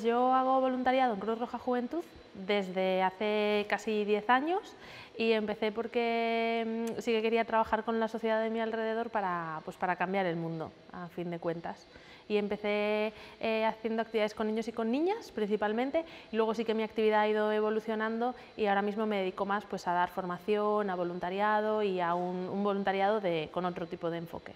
Yo hago voluntariado en Cruz Roja Juventud desde hace casi 10 años y empecé porque mm, sí que quería trabajar con la sociedad de mi alrededor para, pues para cambiar el mundo, a fin de cuentas. Y empecé eh, haciendo actividades con niños y con niñas principalmente, y luego sí que mi actividad ha ido evolucionando y ahora mismo me dedico más pues, a dar formación, a voluntariado y a un, voluntariado con otro tipo de enfoque.